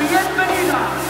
daros la bienvenida a